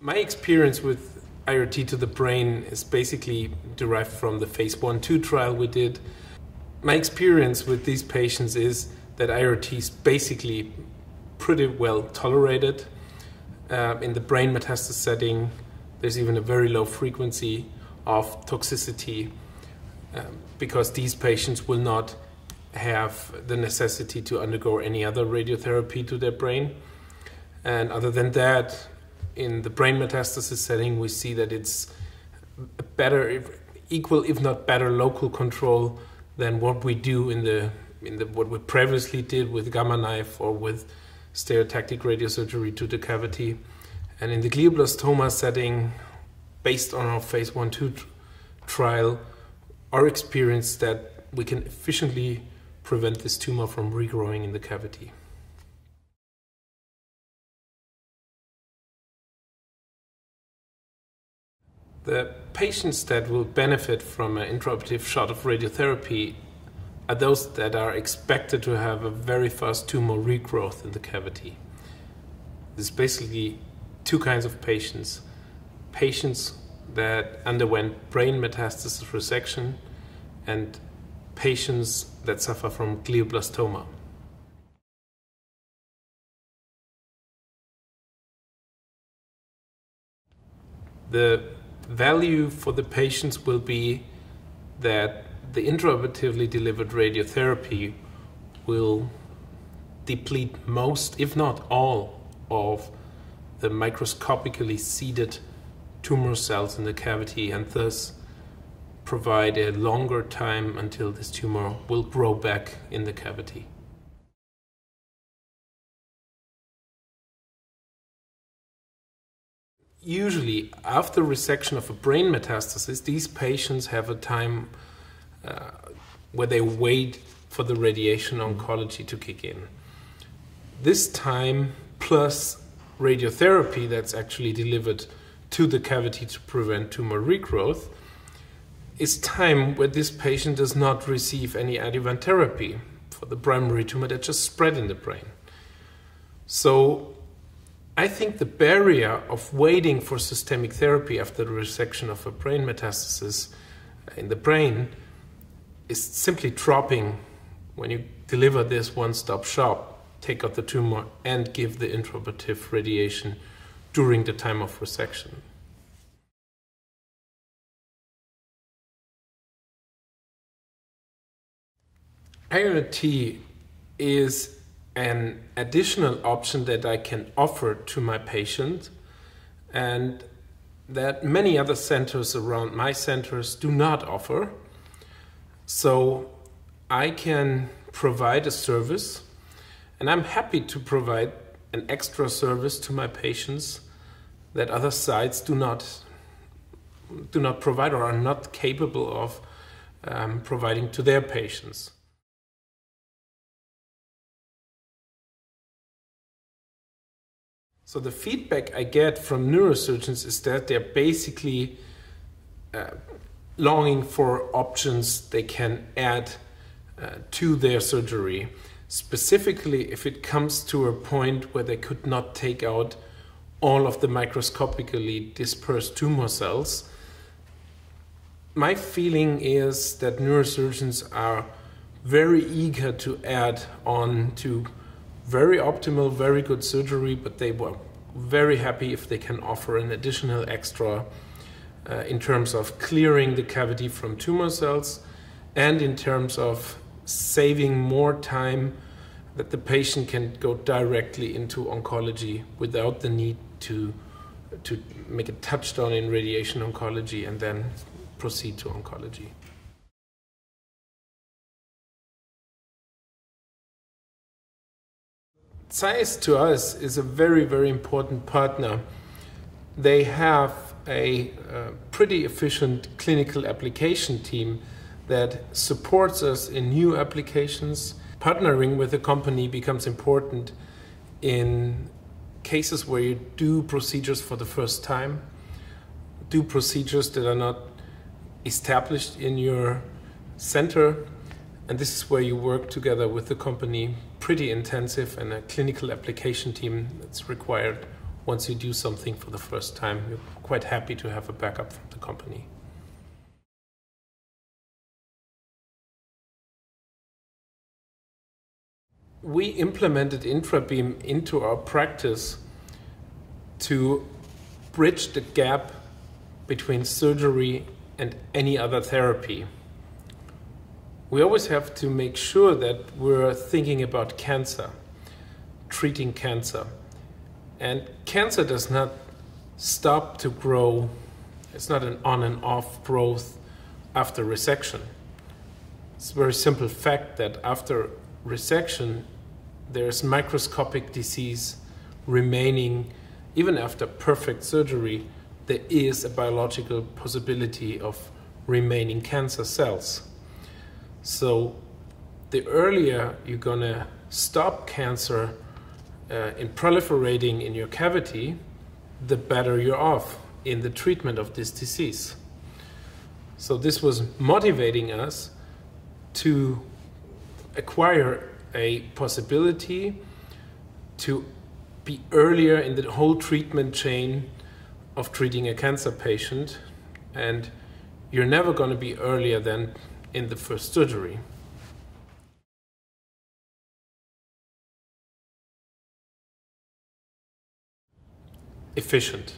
My experience with IORT to the brain is basically derived from the phase 1 2 trial we did. My experience with these patients is that IORT is basically pretty well tolerated. Uh, in the brain metastasis setting, there's even a very low frequency of toxicity um, because these patients will not have the necessity to undergo any other radiotherapy to their brain. And other than that, in the brain metastasis setting, we see that it's better, if, equal if not better, local control than what we do in the in the what we previously did with gamma knife or with stereotactic radiosurgery to the cavity. And in the glioblastoma setting, based on our phase one two trial, our experience that we can efficiently prevent this tumor from regrowing in the cavity. The patients that will benefit from an intraoperative shot of radiotherapy are those that are expected to have a very fast tumor regrowth in the cavity. There's basically two kinds of patients. Patients that underwent brain metastasis resection and patients that suffer from glioblastoma. The value for the patients will be that the intraoperatively delivered radiotherapy will deplete most, if not all, of the microscopically seeded tumor cells in the cavity and thus provide a longer time until this tumor will grow back in the cavity. Usually after resection of a brain metastasis, these patients have a time uh, where they wait for the radiation oncology to kick in. This time plus radiotherapy that's actually delivered to the cavity to prevent tumor regrowth is time where this patient does not receive any adjuvant therapy for the primary tumor that just spread in the brain. So I think the barrier of waiting for systemic therapy after the resection of a brain metastasis in the brain is simply dropping when you deliver this one stop shop, take out the tumor, and give the intraoperative radiation during the time of resection. IORT is an additional option that I can offer to my patient and that many other centers around my centers do not offer. So I can provide a service and I'm happy to provide an extra service to my patients that other sites do not do not provide or are not capable of um, providing to their patients. So the feedback I get from neurosurgeons is that they're basically uh, longing for options they can add uh, to their surgery. Specifically, if it comes to a point where they could not take out all of the microscopically dispersed tumor cells, my feeling is that neurosurgeons are very eager to add on to very optimal, very good surgery, but they were very happy if they can offer an additional extra uh, in terms of clearing the cavity from tumor cells and in terms of saving more time that the patient can go directly into oncology without the need to to make a touchdown in radiation oncology and then proceed to oncology. ZEISS to us is a very, very important partner. They have a uh, pretty efficient clinical application team that supports us in new applications. Partnering with a company becomes important in cases where you do procedures for the first time, do procedures that are not established in your center and this is where you work together with the company, pretty intensive, and a clinical application team that's required once you do something for the first time, you're quite happy to have a backup from the company. We implemented IntraBeam into our practice to bridge the gap between surgery and any other therapy. We always have to make sure that we're thinking about cancer, treating cancer. And cancer does not stop to grow, it's not an on and off growth after resection. It's a very simple fact that after resection, there's microscopic disease remaining even after perfect surgery there is a biological possibility of remaining cancer cells. So the earlier you're going to stop cancer uh, in proliferating in your cavity, the better you're off in the treatment of this disease. So this was motivating us to acquire a possibility to be earlier in the whole treatment chain of treating a cancer patient, and you're never going to be earlier than in the first surgery. Efficient.